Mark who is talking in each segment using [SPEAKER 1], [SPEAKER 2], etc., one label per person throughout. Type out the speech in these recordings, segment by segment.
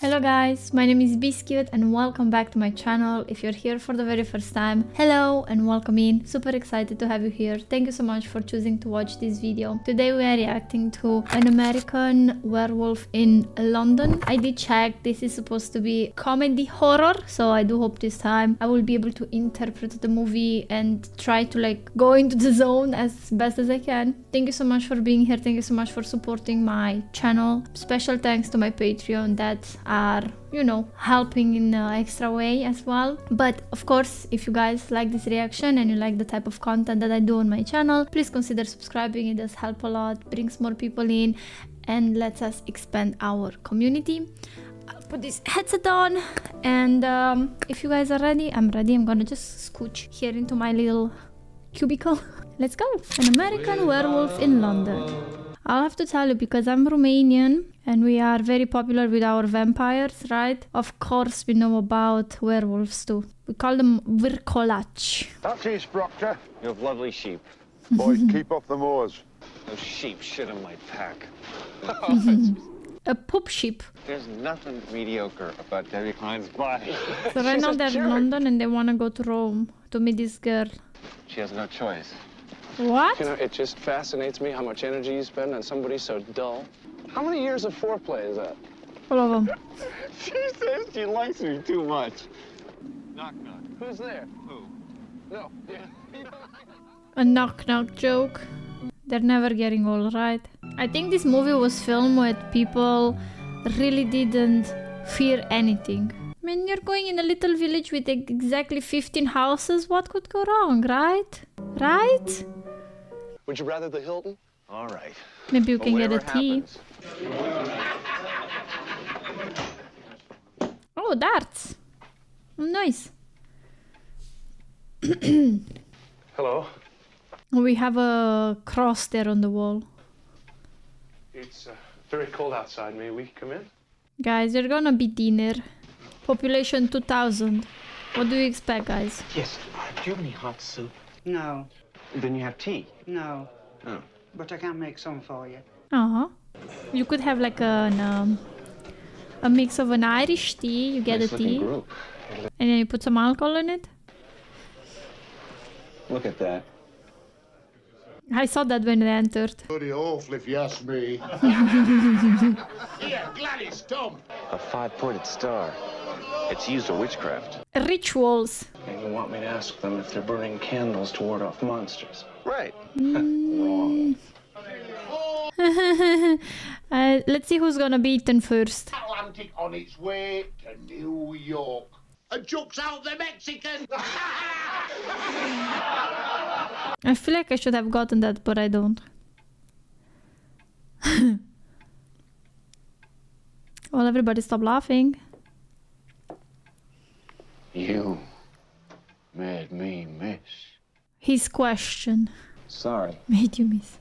[SPEAKER 1] Hello guys, my name is Bisscute and welcome back to my channel. If you're here for the very first time, hello and welcome in. Super excited to have you here. Thank you so much for choosing to watch this video. Today we are reacting to an American werewolf in London. I did check, this is supposed to be comedy horror, so I do hope this time I will be able to interpret the movie and try to like go into the zone as best as I can. Thank you so much for being here. Thank you so much for supporting my channel. Special thanks to my Patreon that are you know helping in an extra way as well. But of course if you guys like this reaction and you like the type of content that i do on my channel please consider subscribing. It does help a lot brings more people in and lets us expand our community. I'll put this headset on. And um, if you guys are ready i'm ready. I'm gonna just scooch here into my little cubicle. Let's go. An american werewolf in london. I'll have to tell you because I'm Romanian and we are very popular with our vampires, right? Of course, we know about werewolves too. We call them vircolaci.
[SPEAKER 2] That's his Proctor.
[SPEAKER 3] You have lovely sheep.
[SPEAKER 2] Boys, keep off the moors.
[SPEAKER 3] Those sheep shit in my pack.
[SPEAKER 1] A poop sheep.
[SPEAKER 3] There's nothing mediocre about Debbie Klein's body.
[SPEAKER 1] So right
[SPEAKER 3] She's
[SPEAKER 1] now
[SPEAKER 3] a
[SPEAKER 1] they're in. London and they want to go to Rome to meet this girl.
[SPEAKER 3] She has no choice.
[SPEAKER 1] What?
[SPEAKER 4] You know, it just fascinates me how much energy you spend on somebody so dull. How many years of foreplay is that?
[SPEAKER 1] All of them.
[SPEAKER 3] She says she likes me too much. Knock knock.
[SPEAKER 4] Who's there?
[SPEAKER 3] Who?
[SPEAKER 4] No.
[SPEAKER 1] A knock knock joke. They're never getting old, right? I think this movie was filmed when people really didn't fear anything. I mean, you're going in a little village with exactly 15 houses. What could go wrong, right? Right?
[SPEAKER 4] Would you rather the Hilton?
[SPEAKER 3] All right.
[SPEAKER 1] Maybe we
[SPEAKER 3] But
[SPEAKER 1] can get a tea. Oh, darts. Nice.
[SPEAKER 4] Hello.
[SPEAKER 1] We have a cross there on the wall.
[SPEAKER 4] It's uh, very cold outside. May we come in?
[SPEAKER 1] Guys, you're gonna be dinner. Population 2000. What do you expect, guys?
[SPEAKER 3] Yes. Uh, do you have any hot soup?
[SPEAKER 5] No,
[SPEAKER 3] Then you have tea.
[SPEAKER 5] no.
[SPEAKER 3] Oh.
[SPEAKER 5] But I can make some for you.
[SPEAKER 1] Uh huh. You could have like an um, a mix of an Irish tea. You get
[SPEAKER 3] nice
[SPEAKER 1] a tea,
[SPEAKER 3] group.
[SPEAKER 1] and then you put some alcohol in it.
[SPEAKER 3] Look at that.
[SPEAKER 1] I saw that when it entered.
[SPEAKER 2] Bloody awful if you ask me. Here, Gladys, Tom.
[SPEAKER 3] A five-pointed star. It's used for witchcraft.
[SPEAKER 1] Rituals.
[SPEAKER 4] And you want me to ask them if they're burning candles to ward off monsters?
[SPEAKER 3] Right.
[SPEAKER 4] Wrong.
[SPEAKER 1] uh, let's see who's gonna be eaten first.
[SPEAKER 2] Atlantic on its way to New York. And jumps out the Mexican.
[SPEAKER 1] I feel like I should have gotten that, but I don't. well, everybody stop laughing.
[SPEAKER 3] You made me miss.
[SPEAKER 1] His question
[SPEAKER 3] Sorry.
[SPEAKER 1] made you miss.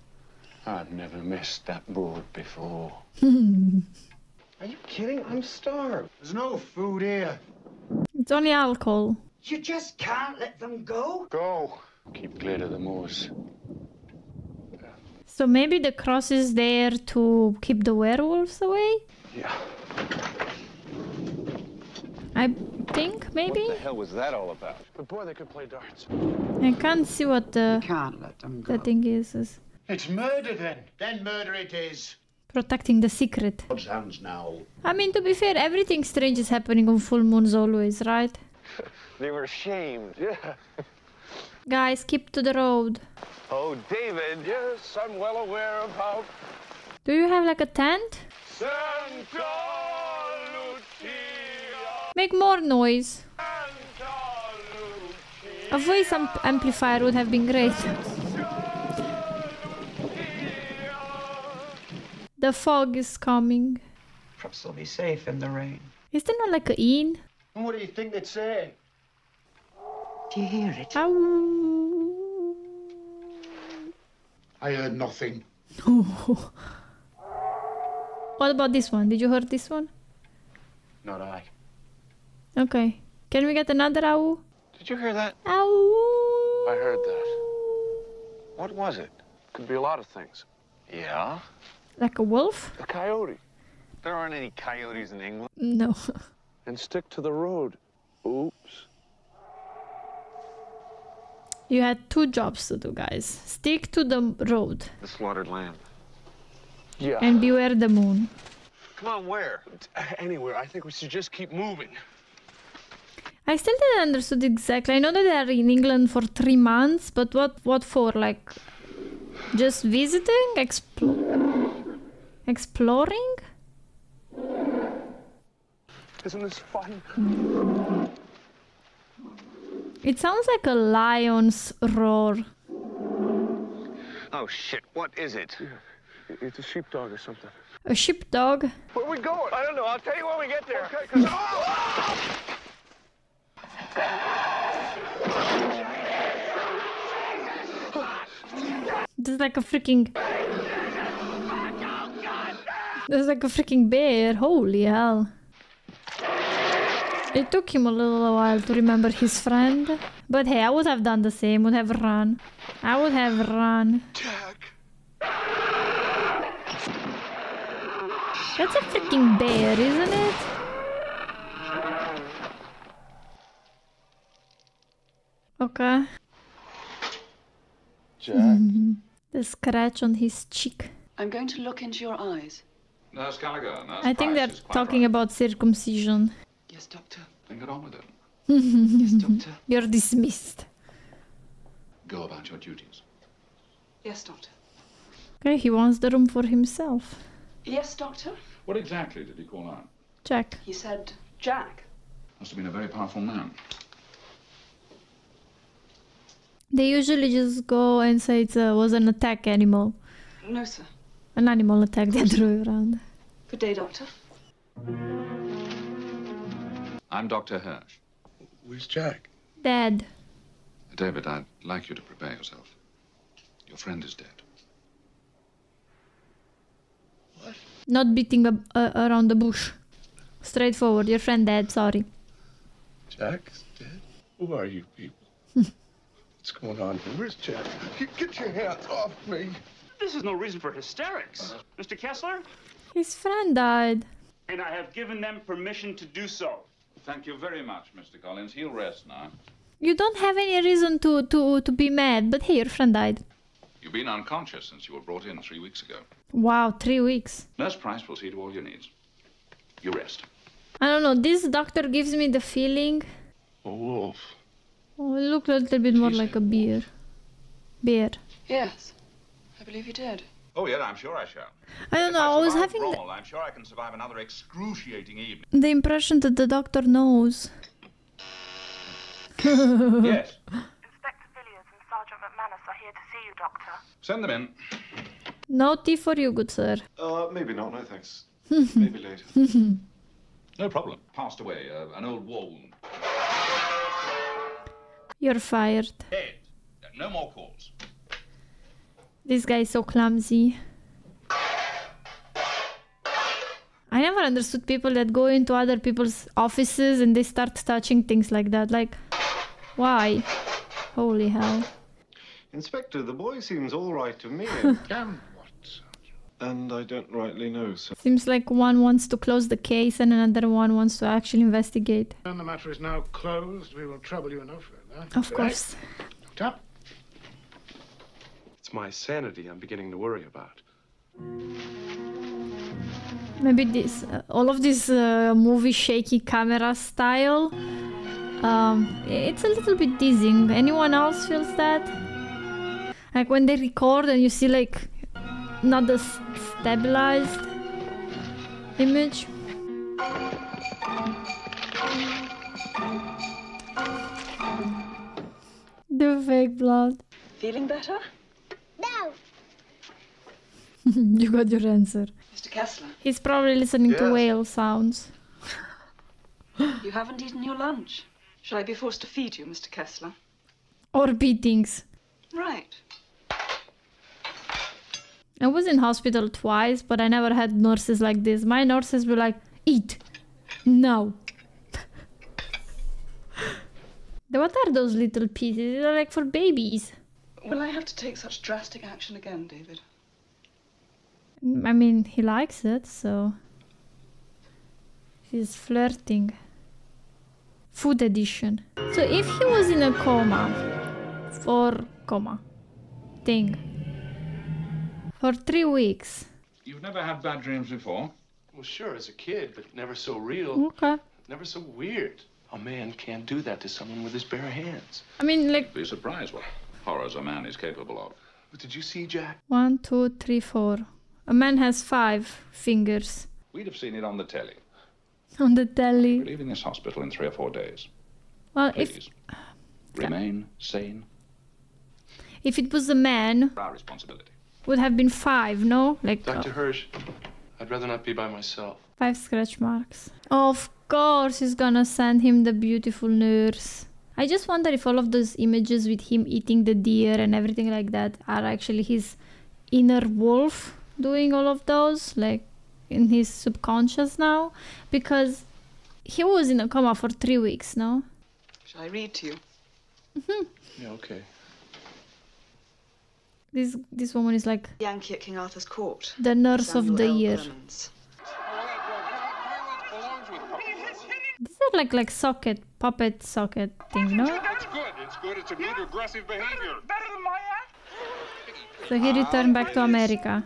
[SPEAKER 3] I've never missed that board before.
[SPEAKER 1] Hmm.
[SPEAKER 3] Are you kidding? I'm starved.
[SPEAKER 2] There's no food here.
[SPEAKER 1] It's only alcohol.
[SPEAKER 5] You just can't let them go.
[SPEAKER 3] Go. Keep clear of the moors.
[SPEAKER 1] So maybe the cross is there to keep the werewolves away?
[SPEAKER 3] Yeah.
[SPEAKER 1] I think maybe?
[SPEAKER 3] What the hell was that all about?
[SPEAKER 4] But boy, they could play darts.
[SPEAKER 1] I can't see what the,
[SPEAKER 5] Can't let them go.
[SPEAKER 1] the thing is, is.
[SPEAKER 2] It's murder then. Then murder it is.
[SPEAKER 1] Protecting the secret.
[SPEAKER 2] God's hands now.
[SPEAKER 1] I mean, to be fair, everything strange is happening on full moons always, right?
[SPEAKER 3] They were shamed.
[SPEAKER 4] Yeah.
[SPEAKER 1] Guys, keep to the road.
[SPEAKER 3] Oh, David.
[SPEAKER 4] Yes, I'm well aware of how.
[SPEAKER 1] Do you have like a tent?
[SPEAKER 4] Santa Lucia,
[SPEAKER 1] Make more noise. A voice amp- amplifier would have been great. The fog is coming.
[SPEAKER 5] Perhaps they'll be safe in the rain.
[SPEAKER 1] Is there not like a inn?
[SPEAKER 2] What do you think they'd say?
[SPEAKER 5] Do you hear it?
[SPEAKER 1] Ow.
[SPEAKER 2] I heard nothing.
[SPEAKER 1] What about this one? Did you hear this one?
[SPEAKER 4] Not I.
[SPEAKER 1] Okay. Can we get another ow?
[SPEAKER 3] Did you hear that?
[SPEAKER 1] Ow.
[SPEAKER 4] I heard that.
[SPEAKER 3] What was it?
[SPEAKER 4] Could be a lot of things.
[SPEAKER 3] Yeah?
[SPEAKER 1] Like a wolf?
[SPEAKER 4] A coyote.
[SPEAKER 3] There aren't any coyotes in England.
[SPEAKER 1] No.
[SPEAKER 4] And stick to the road. Oops.
[SPEAKER 1] You had two jobs to do, guys. Stick to the road
[SPEAKER 3] The slaughtered lamb.
[SPEAKER 4] Yeah.
[SPEAKER 1] and beware the moon.
[SPEAKER 3] Come on, where?
[SPEAKER 4] Anywhere. I think we should just keep moving.
[SPEAKER 1] I still didn't understood exactly. I know that they are in England for three months, but what what for? Like just visiting, Explo- exploring?
[SPEAKER 4] Isn't this fun?
[SPEAKER 1] It sounds like a lion's roar.
[SPEAKER 3] Oh shit! What is it?
[SPEAKER 4] It's a sheepdog or something.
[SPEAKER 1] A sheepdog.
[SPEAKER 4] Where are we going? I don't know. I'll tell you when we get there. Okay,
[SPEAKER 1] There's like a freaking. There's like a freaking bear. Holy hell. It took him a little while to remember his friend. But hey, I would have done the same, would have run. I would have run.
[SPEAKER 4] Jack.
[SPEAKER 1] That's a freaking bear, isn't it? Okay.
[SPEAKER 4] Jack. Mm-hmm.
[SPEAKER 1] The scratch on his cheek.
[SPEAKER 6] I'm going to look into your eyes.
[SPEAKER 7] Nurse Gallagher, Nurse
[SPEAKER 1] I think
[SPEAKER 7] Price
[SPEAKER 1] they're talking
[SPEAKER 7] right.
[SPEAKER 1] about circumcision.
[SPEAKER 6] Yes, Doctor.
[SPEAKER 7] Then get on with it.
[SPEAKER 6] Yes, Doctor.
[SPEAKER 1] You're dismissed.
[SPEAKER 7] Go about your duties.
[SPEAKER 6] Yes, Doctor.
[SPEAKER 1] Okay, he wants the room for himself.
[SPEAKER 6] Yes, Doctor.
[SPEAKER 7] What exactly did he call out?
[SPEAKER 1] Jack.
[SPEAKER 6] He said, Jack.
[SPEAKER 7] Must have been a very powerful man.
[SPEAKER 1] They usually just go and say it uh, was an attack animal.
[SPEAKER 6] No, sir.
[SPEAKER 1] An animal attack the other way around.
[SPEAKER 6] Good day, Doctor.
[SPEAKER 7] I'm Dr. Hirsch.
[SPEAKER 4] Where's Jack?
[SPEAKER 1] Dead.
[SPEAKER 7] David, I'd like you to prepare yourself. Your friend is dead. What?
[SPEAKER 1] Not beating a, uh, around the bush. Straightforward. Your friend dead. Sorry.
[SPEAKER 4] Jack's dead? Who are you people? What's going on here? Where's Jack? Get, get your hands off me.
[SPEAKER 8] This is no reason for hysterics. Mr. Kessler,
[SPEAKER 1] His friend died.
[SPEAKER 8] and I have given them permission to do so.
[SPEAKER 7] Thank you very much, Mr. Collins. He'll rest now.
[SPEAKER 1] You don't have any reason to, to, to be mad, but hey, your friend died.
[SPEAKER 7] You've been unconscious since you were brought in three weeks ago.
[SPEAKER 1] Wow, three weeks.
[SPEAKER 7] Nurse Price will see to all your needs. You rest.
[SPEAKER 1] I don't know, this doctor gives me the feeling.
[SPEAKER 4] A wolf.
[SPEAKER 1] Oh, it looked a little bit more like a bear. Bear.
[SPEAKER 6] Yes. I believe you did.
[SPEAKER 7] Oh, yeah, I'm sure I shall.
[SPEAKER 1] I don't
[SPEAKER 7] If
[SPEAKER 1] know, I was
[SPEAKER 7] survive
[SPEAKER 1] having the,
[SPEAKER 7] I'm sure I can survive another excruciating evening.
[SPEAKER 1] the impression that the doctor knows.
[SPEAKER 7] yes.
[SPEAKER 9] Inspector Villiers and Sergeant McManus are here to see you, Doctor.
[SPEAKER 7] Send them in.
[SPEAKER 1] No tea for you, good sir.
[SPEAKER 10] Uh, maybe not, no thanks. maybe later.
[SPEAKER 7] No problem. Passed away. Uh, an old war wound.
[SPEAKER 1] You're fired.
[SPEAKER 7] Dead. No more calls.
[SPEAKER 1] This guy is so clumsy. I never understood people that go into other people's offices and they start touching things like that. Like, why? Holy hell.
[SPEAKER 10] Inspector, the boy seems all right to me.
[SPEAKER 2] Can what?
[SPEAKER 10] And I don't rightly know, sir.
[SPEAKER 1] Seems like one wants to close the case and another one wants to actually investigate.
[SPEAKER 2] And the matter is now closed. We will trouble you no further.
[SPEAKER 1] Of course.
[SPEAKER 2] Doctor?
[SPEAKER 10] It's my sanity I'm beginning to worry about.
[SPEAKER 1] Maybe this, uh, all of this uh, movie shaky camera style. Um, it's a little bit dizzying. Anyone else feels that? Like when they record and you see like not the stabilized image. The fake blood.
[SPEAKER 6] Feeling better? No.
[SPEAKER 1] you got your answer.
[SPEAKER 6] Mr. Kessler,
[SPEAKER 1] He's probably listening to whale sounds.
[SPEAKER 6] you haven't eaten your lunch. Shall I be forced to feed you, Mr. Kessler?
[SPEAKER 1] Or beatings.
[SPEAKER 6] Right.
[SPEAKER 1] I was in hospital twice, but I never had nurses like this. My nurses were like, eat. No. what are those little pieces? They're like for babies.
[SPEAKER 6] Will I have to take such drastic action again, David?
[SPEAKER 1] I mean, he likes it, so. He's flirting. Food edition. So if he was in a coma for coma thing for three weeks.
[SPEAKER 7] You've never had bad dreams before?
[SPEAKER 4] Well, sure, as a kid, but never so real.
[SPEAKER 1] Okay.
[SPEAKER 4] Never so weird. A man can't do that to someone with his bare hands.
[SPEAKER 1] I mean, like
[SPEAKER 7] Be surprised what horrors a man is capable of.
[SPEAKER 4] But did you see Jack?
[SPEAKER 1] one, two, three, four. A man has five fingers
[SPEAKER 7] We'd have seen it on the telly.
[SPEAKER 1] on the telly.
[SPEAKER 7] We're leaving this hospital in three or four days.
[SPEAKER 1] Well, if
[SPEAKER 7] Please. Remain sane.
[SPEAKER 1] if it was a man,
[SPEAKER 7] Our responsibility.
[SPEAKER 1] Would have been five, no? Like uh,
[SPEAKER 4] Dr. Hirsch, I'd rather not be by myself.
[SPEAKER 1] five scratch marks. Of course, he's gonna send him the beautiful nurse. I just wonder if all of those images with him eating the deer and everything like that are actually his inner wolf doing all of those, like in his subconscious now, because he was in a coma for three weeks, no?
[SPEAKER 6] Shall I read to you? Mm-hmm.
[SPEAKER 4] yeah, okay.
[SPEAKER 1] This this woman is like
[SPEAKER 6] Yankee at King Arthur's court.
[SPEAKER 1] the nurse of the
[SPEAKER 6] L.
[SPEAKER 1] year.
[SPEAKER 6] Clemens.
[SPEAKER 1] These are like like socket puppet socket thing, no?
[SPEAKER 8] It's good. It's good. It's a good aggressive behavior.
[SPEAKER 1] So he returned back to America.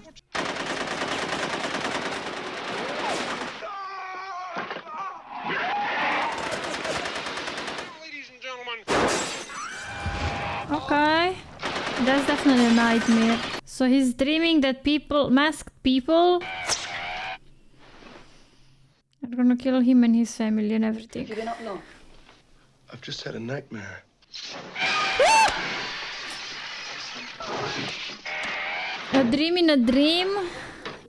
[SPEAKER 8] Ladies and gentlemen.
[SPEAKER 1] Okay. That's definitely a nightmare. So he's dreaming that people, masked people, are gonna kill him and his family and everything.
[SPEAKER 6] Have you been up long?
[SPEAKER 4] I've just had a nightmare.
[SPEAKER 1] A dream in a dream?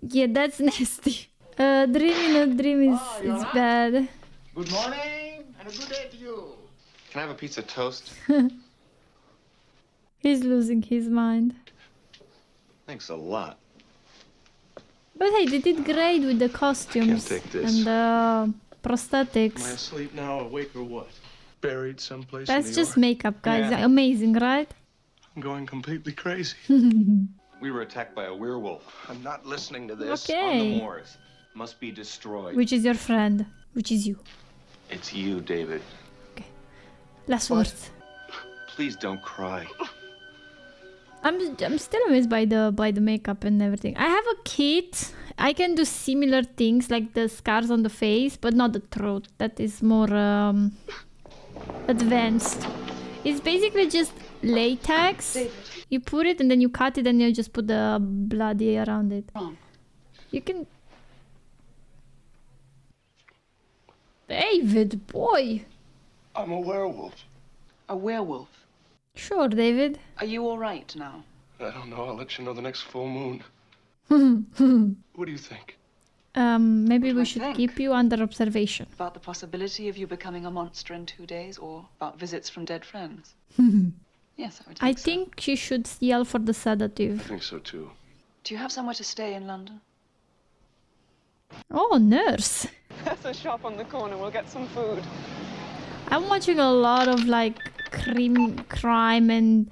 [SPEAKER 1] Yeah, that's nasty. A dream in a dream is, is bad.
[SPEAKER 2] Good morning and a good day to you.
[SPEAKER 10] Can I have a piece of toast?
[SPEAKER 1] He's losing his mind.
[SPEAKER 10] Thanks a lot.
[SPEAKER 1] But hey, they did great with the costumes
[SPEAKER 4] take this.
[SPEAKER 1] and the
[SPEAKER 4] Am I
[SPEAKER 1] prosthetics.
[SPEAKER 4] asleep now, awake, or what? Buried someplace
[SPEAKER 1] That's
[SPEAKER 4] in
[SPEAKER 1] just
[SPEAKER 4] York?
[SPEAKER 1] makeup, guys.
[SPEAKER 10] Yeah.
[SPEAKER 1] Amazing, right?
[SPEAKER 4] I'm going completely crazy.
[SPEAKER 3] We were attacked by a werewolf
[SPEAKER 4] I'm not listening to this.
[SPEAKER 3] on the
[SPEAKER 1] Okay.
[SPEAKER 3] moors. Must be destroyed.
[SPEAKER 1] Which is your friend? Which is you?
[SPEAKER 3] It's you, David.
[SPEAKER 1] Last words.
[SPEAKER 3] Please don't cry.
[SPEAKER 1] I'm I'm still amazed by the by the makeup and everything. I have a kit. I can do similar things like the scars on the face, but not the throat. That is more um, advanced. It's basically just latex. You put it and then you cut it and you just put the bloody around it. You can. David, boy.
[SPEAKER 4] I'm a werewolf.
[SPEAKER 6] A werewolf.
[SPEAKER 1] Sure, David.
[SPEAKER 6] Are you all right now?
[SPEAKER 4] I don't know. I'll let you know the next full moon. what do you think?
[SPEAKER 1] Um, maybe
[SPEAKER 6] do
[SPEAKER 1] we should
[SPEAKER 6] think?
[SPEAKER 1] keep you under observation.
[SPEAKER 6] About the possibility of you becoming a monster in two days, or about visits from dead friends? yes, I would think
[SPEAKER 1] I
[SPEAKER 6] so.
[SPEAKER 1] think you should yell for the sedative.
[SPEAKER 4] I think so too.
[SPEAKER 6] Do you have somewhere to stay in London?
[SPEAKER 1] Oh, nurse.
[SPEAKER 11] There's a shop on the corner. We'll get some food.
[SPEAKER 1] I'm watching a lot of like crime, crime and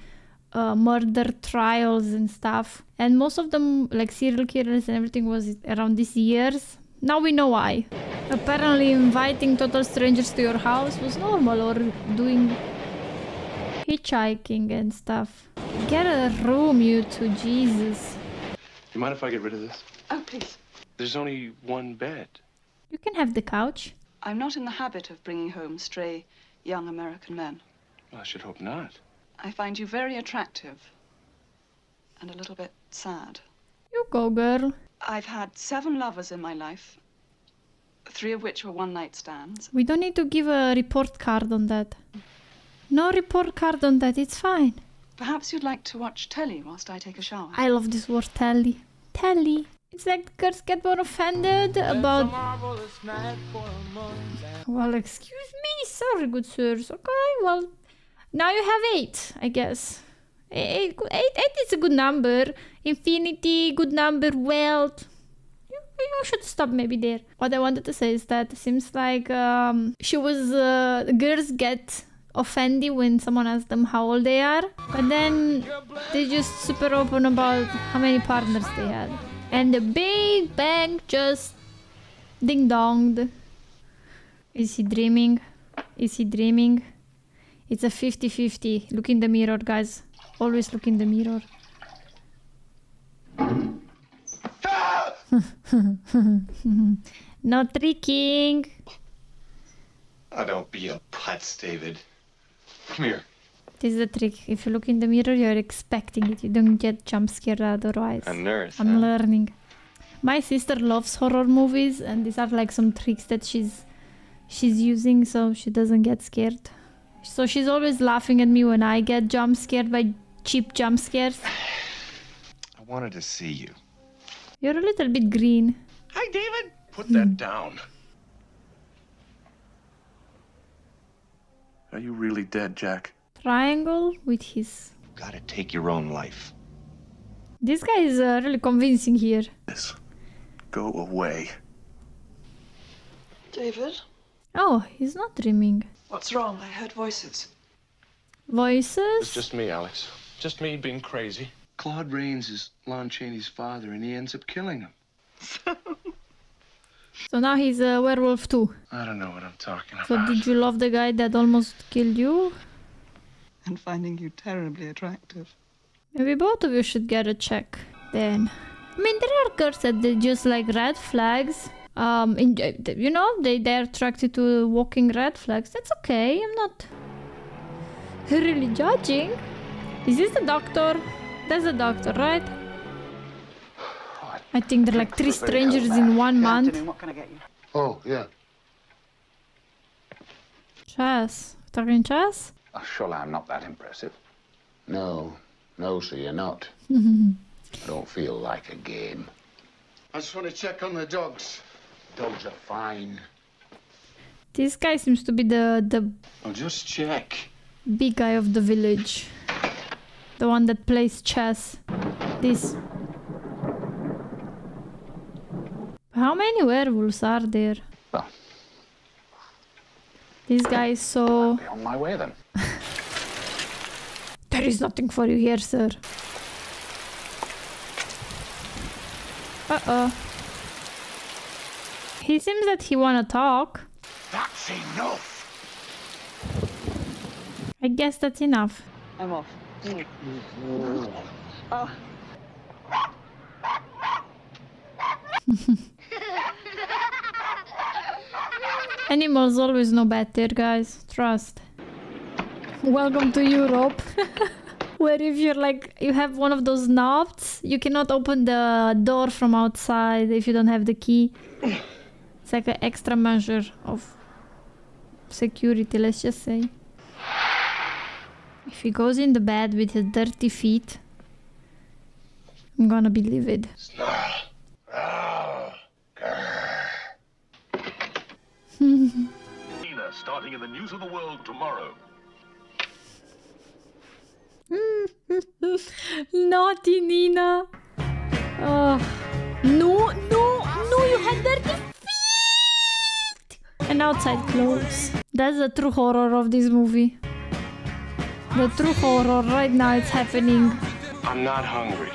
[SPEAKER 1] uh, murder trials and stuff, and most of them, like serial killers and everything, was around these years. Now we know why. Apparently, inviting total strangers to your house was normal, or doing hitchhiking and stuff. Get a room, you two, Jesus.
[SPEAKER 4] You mind if I get rid of this?
[SPEAKER 6] Oh, please.
[SPEAKER 4] There's only one bed.
[SPEAKER 1] You can have the couch.
[SPEAKER 6] I'm not in the habit of bringing home stray young American men.
[SPEAKER 4] Well, I should hope not.
[SPEAKER 6] I find you very attractive and a little bit sad.
[SPEAKER 1] You go, girl.
[SPEAKER 6] I've had seven lovers in my life, three of which were one night stands.
[SPEAKER 1] We don't need to give a report card on that. No report card on that, it's fine.
[SPEAKER 6] Perhaps you'd like to watch telly whilst I take a shower.
[SPEAKER 1] I love this word telly. Telly. It's like girls get more offended about. Well, excuse me, sorry, good sirs. Okay, well, now you have eight, I guess. Eight, eight, eight is a good number. Infinity, good number. Wealth. You, you should stop maybe there. What I wanted to say is that it seems like um, she was. Uh, girls get offended when someone asks them how old they are, but then they're just super open about how many partners they had. And the big bang just ding donged. Is he dreaming? Is he dreaming? It's a 50-50. Look in the mirror, guys. Always look in the mirror. no tricking.
[SPEAKER 10] Oh, don't be a putz, David. Come here.
[SPEAKER 1] This is a trick. If you look in the mirror, you're expecting it. You don't get jump scared otherwise.
[SPEAKER 10] A nurse.
[SPEAKER 1] I'm
[SPEAKER 10] huh?
[SPEAKER 1] learning. My sister loves horror movies, and these are like some tricks that she's she's using so she doesn't get scared. So she's always laughing at me when I get jump scared by cheap jump scares.
[SPEAKER 10] I wanted to see you.
[SPEAKER 1] You're a little bit green.
[SPEAKER 4] Hi, David. Put that down. Are you really dead, Jack?
[SPEAKER 1] Triangle with his.
[SPEAKER 10] Gotta take your own life.
[SPEAKER 1] This guy is uh, really convincing here.
[SPEAKER 4] Yes. Go away.
[SPEAKER 6] David,
[SPEAKER 1] Oh, he's not dreaming.
[SPEAKER 6] What's wrong? I heard voices.
[SPEAKER 1] Voices?
[SPEAKER 4] It's just me, Alex. Just me being crazy. Claude Rains is Lon Chaney's father, and he ends up killing him.
[SPEAKER 1] So now he's a werewolf too.
[SPEAKER 4] I don't know what I'm talking about.
[SPEAKER 1] So did you love the guy that almost killed you?
[SPEAKER 6] And finding you terribly attractive.
[SPEAKER 1] Maybe both of you should get a check then. I mean, there are girls that they just like red flags. Um, in, you know, they they're attracted to walking red flags. That's okay. I'm not really judging. Is this the doctor? That's the doctor, right? I think there are like three strangers in one month.
[SPEAKER 6] What can I get you?
[SPEAKER 2] Oh, yeah.
[SPEAKER 1] Chess. Talking chess?
[SPEAKER 7] Oh, surely I'm not that impressive.
[SPEAKER 2] No, no, sir, you're not. I don't feel like a game.
[SPEAKER 4] I just want to check on the dogs.
[SPEAKER 2] Dogs are fine.
[SPEAKER 1] This guy seems to be the the
[SPEAKER 10] Oh, just check.
[SPEAKER 1] big guy of the village. The one that plays chess. This. How many werewolves are there?
[SPEAKER 7] Well.
[SPEAKER 1] This guy is so.
[SPEAKER 7] On my way then.
[SPEAKER 1] There is nothing for you here, sir. Uh oh. He seems that he wanna talk.
[SPEAKER 2] That's enough.
[SPEAKER 1] I guess that's enough.
[SPEAKER 6] I'm off. Oh,
[SPEAKER 1] Animals always know better, guys. Trust. Welcome to Europe. Where if you're like, you have one of those knobs, you cannot open the door from outside if you don't have the key. It's like an extra measure of security, let's just say. If he goes in the bed with his dirty feet, I'm gonna be livid.
[SPEAKER 8] Nina starting in the news of the world tomorrow.
[SPEAKER 1] Naughty Nina. Outside clothes. That's the true horror of this movie. The true horror right now it's happening.
[SPEAKER 4] I'm not hungry.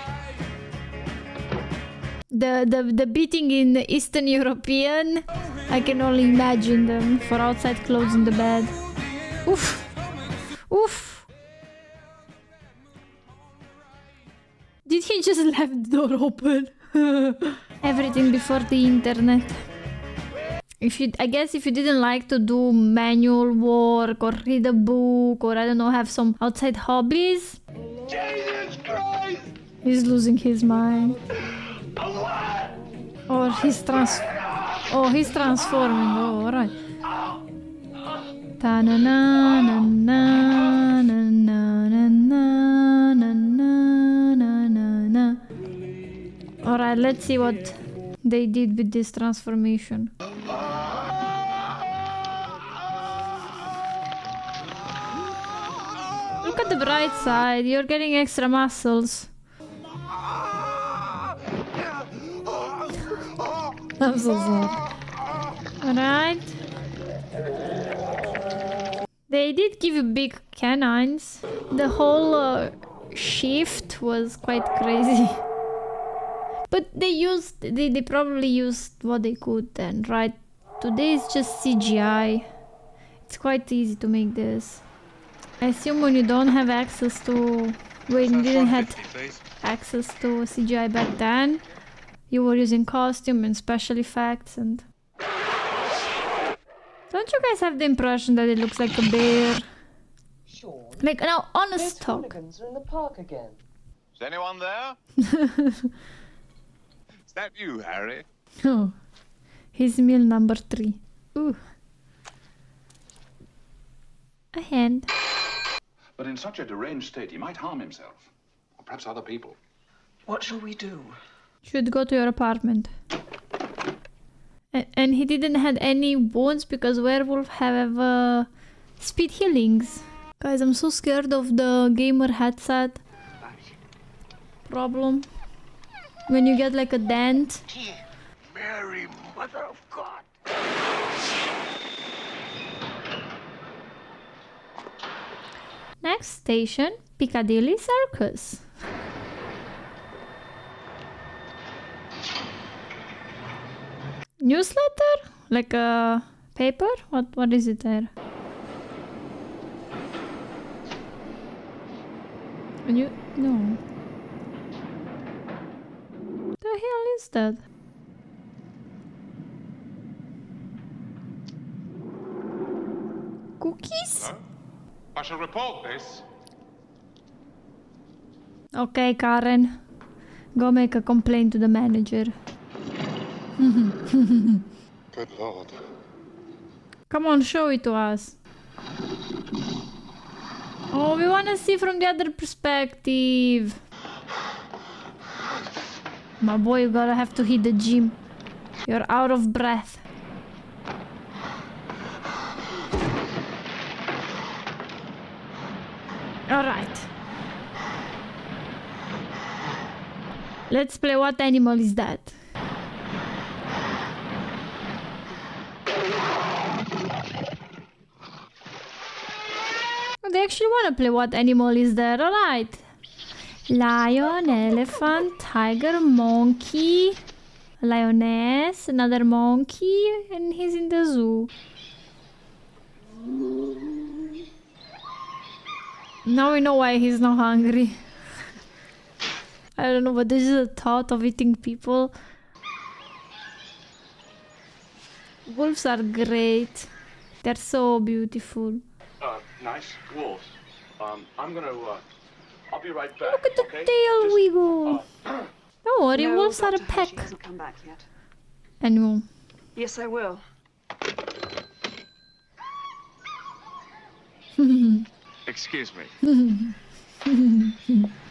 [SPEAKER 1] The, the, the beating in Eastern European, I can only imagine them for outside clothes in the bed. Oof. Oof. Did he just leave the door open? Everything before the internet. If you, I guess if you didn't like to do manual work or read a book or I don't know, have some outside hobbies,
[SPEAKER 2] Jesus Christ!
[SPEAKER 1] he's losing his mind. Or he's trans. Oh, he's transforming. Oh, alright. Ta na na na na na na na na na na na na. Alright, let's see what they did with this transformation. The bright side, you're getting extra muscles. I'm so sorry. Alright. They did give you big canines. The whole uh, shift was quite crazy. But they used, they, they probably used what they could then, right? today is just CGI. It's quite easy to make this. I assume when you don't have access to... When you didn't have access to CGI back then, you were using costume and special effects and... Don't you guys have the impression that it looks like a bear?
[SPEAKER 12] Sean,
[SPEAKER 1] Like, now, honest
[SPEAKER 12] those
[SPEAKER 1] talk.
[SPEAKER 12] hooligans are in the park again.
[SPEAKER 8] Is anyone there? Is that you, Harry?
[SPEAKER 1] oh. His meal number three. Ooh. A hand.
[SPEAKER 7] But in such a deranged state, he might harm himself. Or perhaps other people.
[SPEAKER 5] What shall we do?
[SPEAKER 1] Should go to your apartment. A- And he didn't had any wounds because werewolf have uh, speed healings. Guys, I'm so scared of the gamer headset problem. When you get like a dent.
[SPEAKER 8] Mary, Mother of God.
[SPEAKER 1] Next station, Piccadilly Circus. Newsletter? Like a paper? What what is it there? New no. The hell is that? Cookies?
[SPEAKER 8] I shall report this.
[SPEAKER 1] Okay, Karen. Go make a complaint to the manager.
[SPEAKER 4] Good lord.
[SPEAKER 1] Come on, show it to us. Oh, we want to see from the other perspective. My boy, you gotta have to hit the gym. You're out of breath. Alright. Let's play what animal is that? They actually want to play what animal is there, alright. Lion, elephant, tiger, monkey, lioness, another monkey, and he's in the zoo. Now we know why he's not hungry. I don't know, but this is a thought of eating people. Wolves are great. They're so beautiful.
[SPEAKER 8] Uh, nice wolves. Um, I'm gonna, uh, I'll be right back.
[SPEAKER 1] Look at the
[SPEAKER 8] okay?
[SPEAKER 1] tail
[SPEAKER 8] Just,
[SPEAKER 1] wiggle.
[SPEAKER 8] uh,
[SPEAKER 1] Don't worry,
[SPEAKER 6] no,
[SPEAKER 1] wolves are a
[SPEAKER 6] Dr. Hirsch
[SPEAKER 1] pack
[SPEAKER 6] hasn't come back yet.
[SPEAKER 1] animal.
[SPEAKER 6] Yes, I will.
[SPEAKER 8] Excuse me.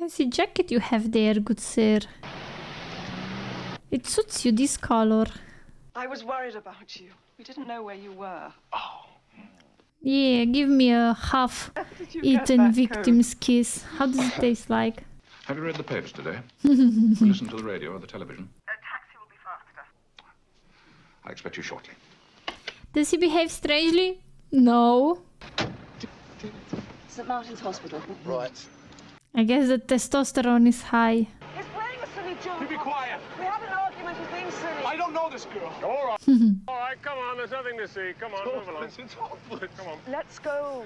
[SPEAKER 1] Fancy jacket you have there, good sir. It suits you this color.
[SPEAKER 6] I was worried about you. We didn't know where you were. Oh.
[SPEAKER 1] Yeah, give me a half
[SPEAKER 6] did you get
[SPEAKER 1] eaten
[SPEAKER 6] that
[SPEAKER 1] victim's kiss. How does it taste like?
[SPEAKER 7] Have you read the papers today? listen to the radio or the television?
[SPEAKER 9] A taxi will be faster.
[SPEAKER 7] I expect you shortly.
[SPEAKER 1] Does he behave strangely? No.
[SPEAKER 6] St. Martin's Hospital.
[SPEAKER 4] Right.
[SPEAKER 1] I guess the testosterone is high.
[SPEAKER 11] He's playing a silly joke.
[SPEAKER 8] You be quiet.
[SPEAKER 11] We had an argument. He's being silly.
[SPEAKER 8] I don't know this girl. All right. All right, come on. There's nothing to see. Come on, move along.
[SPEAKER 4] It's hopeless.
[SPEAKER 8] Come on.
[SPEAKER 11] Let's go.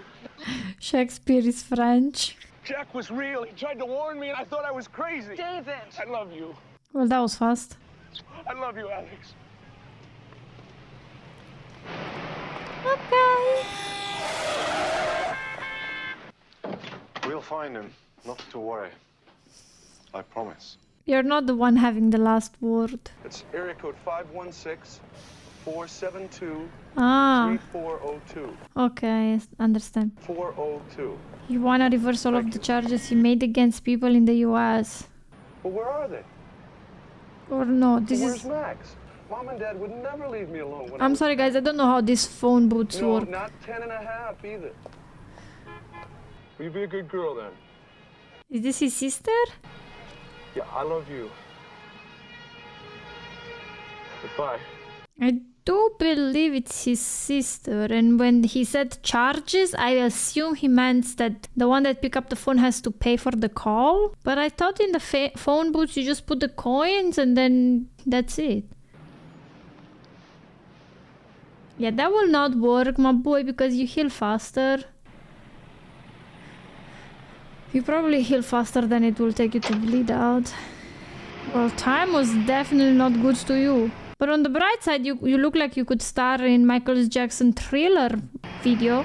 [SPEAKER 1] Shakespeare is French.
[SPEAKER 8] Jack was real. He tried to warn me, and I thought I was crazy.
[SPEAKER 11] David.
[SPEAKER 8] I love you.
[SPEAKER 1] Well, that was fast.
[SPEAKER 8] I love you, Alex.
[SPEAKER 1] Okay.
[SPEAKER 4] We'll find him. Not to worry. I promise.
[SPEAKER 1] You're not the one having the last word.
[SPEAKER 4] It's area code 516 472
[SPEAKER 1] Ah,
[SPEAKER 4] 3402.
[SPEAKER 1] okay, understand.
[SPEAKER 4] 402.
[SPEAKER 1] You wanna a reversal of the charges he made against people in the US.
[SPEAKER 4] But where are they?
[SPEAKER 1] Or no, this
[SPEAKER 4] Where's
[SPEAKER 1] is...
[SPEAKER 4] Max? Mom and Dad would never leave me alone. When I
[SPEAKER 1] I'm
[SPEAKER 4] was-
[SPEAKER 1] sorry guys, I don't know how these phone booths
[SPEAKER 4] No,
[SPEAKER 1] work.
[SPEAKER 4] not ten and a half either. Will you be a good girl then?
[SPEAKER 1] Is this his sister?
[SPEAKER 4] Yeah, I love you. Goodbye.
[SPEAKER 1] I do believe it's his sister, and when he said charges, I assume he meant that the one that pick up the phone has to pay for the call. But I thought in the fa- phone booth you just put the coins and then that's it. Yeah, that will not work, my boy, because you heal faster. You probably heal faster than it will take you to bleed out. Well, time was definitely not good to you. But on the bright side, you, you look like you could star in Michael Jackson thriller video.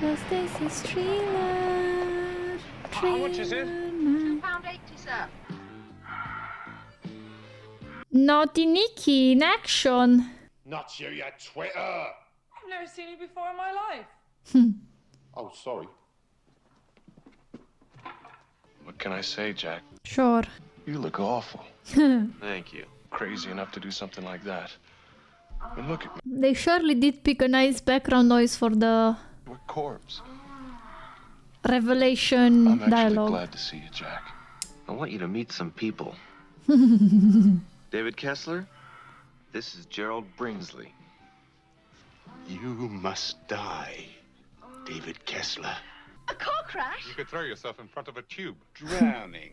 [SPEAKER 1] Cause this is thriller.
[SPEAKER 8] How much is it?
[SPEAKER 9] Pound eighty, sir.
[SPEAKER 1] Naughty Nikki in action.
[SPEAKER 4] Not you, you Twitter!
[SPEAKER 11] I've never seen you before in my life.
[SPEAKER 4] Oh, sorry.
[SPEAKER 10] What can I say, Jack?
[SPEAKER 1] Sure.
[SPEAKER 10] You look awful.
[SPEAKER 3] Thank you.
[SPEAKER 10] Crazy enough to do something like that. And look at me.
[SPEAKER 1] They surely did pick a nice background noise for the
[SPEAKER 10] We're corpse.
[SPEAKER 1] revelation
[SPEAKER 10] I'm actually
[SPEAKER 1] dialogue.
[SPEAKER 10] glad to see you, Jack.
[SPEAKER 3] I want you to meet some people. David Kessler, this is Gerald Bringsley.
[SPEAKER 2] You must die, David Kessler.
[SPEAKER 9] A car crash?
[SPEAKER 7] You could throw yourself in front of a tube.
[SPEAKER 2] Drowning.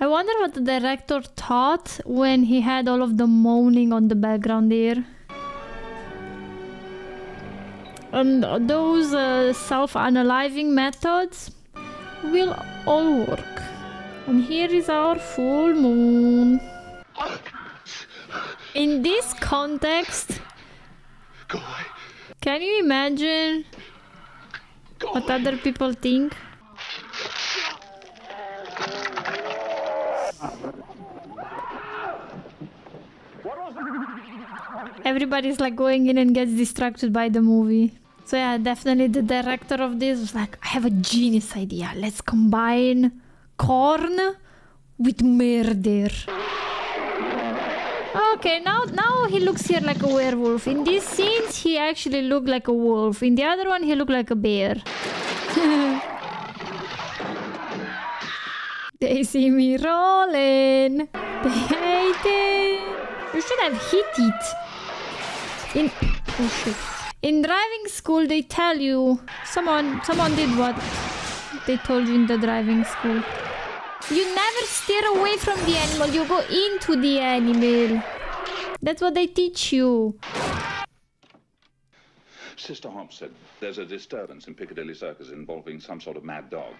[SPEAKER 1] I wonder what the director thought when he had all of the moaning on the background there. And those uh, self-analyzing methods will all work. And here is our full moon. In this context,
[SPEAKER 4] Go away.
[SPEAKER 1] can you imagine what other people think? Everybody's like going in and gets distracted by the movie. So yeah, definitely the director of this was like, I have a genius idea. Let's combine corn with murder. Okay, now now he looks here like a werewolf. In these scenes, he actually looked like a wolf. In the other one, he looked like a bear. they see me rolling. They hate it. You should have hit it. In oh shit. In driving school, they tell you someone someone did what they told you in the driving school. You never steer away from the animal. You go into the animal. That's what they teach you.
[SPEAKER 13] Sister Hobbs said there's a disturbance in Piccadilly Circus involving some sort of mad dog.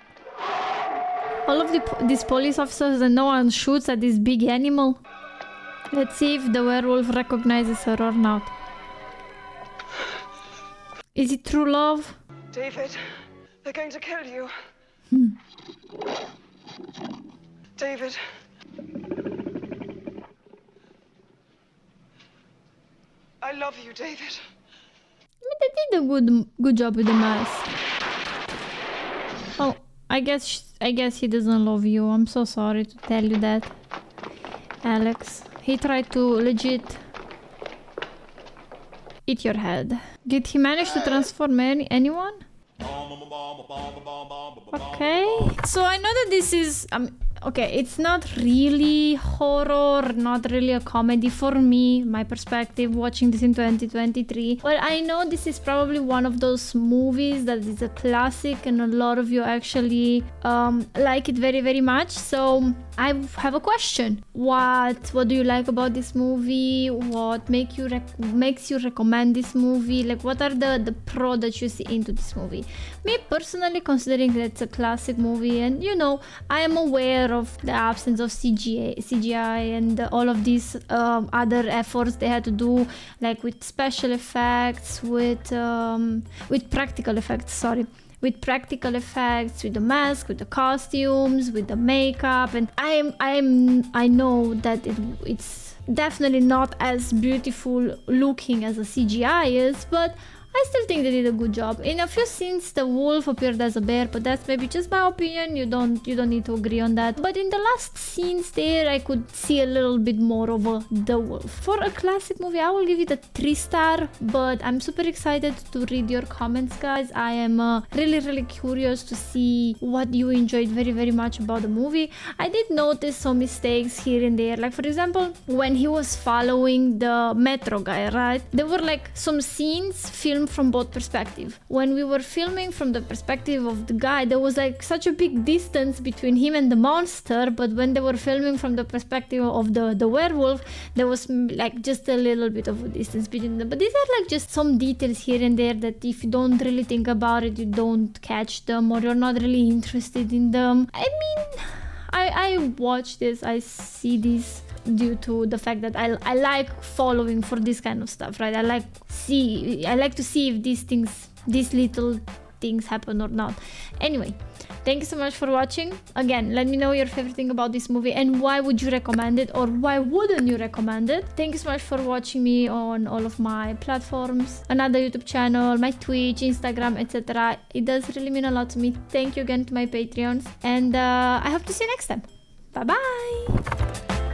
[SPEAKER 1] All of the, these police officers and no one shoots at this big animal. Let's see if the werewolf recognizes her or not. Is it true love?
[SPEAKER 11] David, they're going to kill you. Hmm. David. I love you, David.
[SPEAKER 1] I they did a good good job with the mask. Oh, I guess sh- I guess he doesn't love you. I'm so sorry to tell you that, Alex. He tried to legit eat your head. Did he manage to transform any anyone? Okay. So I know that this is um okay, it's not really horror, not really a comedy for me, my perspective watching this in 2023. Well, I know this is probably one of those movies that is a classic and a lot of you actually um like it very very much. So I have a question. What what do you like about this movie? What make you makes you recommend this movie? Like what are the the pro that you see into this movie? Me personally considering that it's a classic movie and you know, I am aware of the absence of CGI, CGI and all of these um, other efforts they had to do like with special effects, with um, with practical effects, sorry with practical effects, with the mask, with the costumes, with the makeup, and I'm I'm I know that it, it's definitely not as beautiful looking as a CGI is, but I still think they did a good job. In a few scenes, the wolf appeared as a bear, but that's maybe just my opinion. You don't you don't need to agree on that. But in the last scenes there, I could see a little bit more of a the wolf. For a classic movie, I will give it a three star. But I'm super excited to read your comments, guys. I am uh, really really curious to see what you enjoyed very very much about the movie. I did notice some mistakes here and there. Like for example, when he was following the metro guy, right? There were like some scenes filmed from both perspectives. When we were filming from the perspective of the guy, there was like such a big distance between him and the monster. But when they were filming from the perspective of the the werewolf, there was like just a little bit of a distance between them. But these are like just some details here and there that if you don't really think about it, you don't catch them or you're not really interested in them. I mean, I, I watch this, I see this due to the fact that I, I like following for this kind of stuff, right? I like see I like to see if these things, these little things happen or not. Anyway, thank you so much for watching. Again, let me know your favorite thing about this movie and why would you recommend it or why wouldn't you recommend it. Thank you so much for watching me on all of my platforms, another YouTube channel, my Twitch, Instagram, etc. It does really mean a lot to me. Thank you again to my Patreons and uh, I hope to see you next time. Bye bye!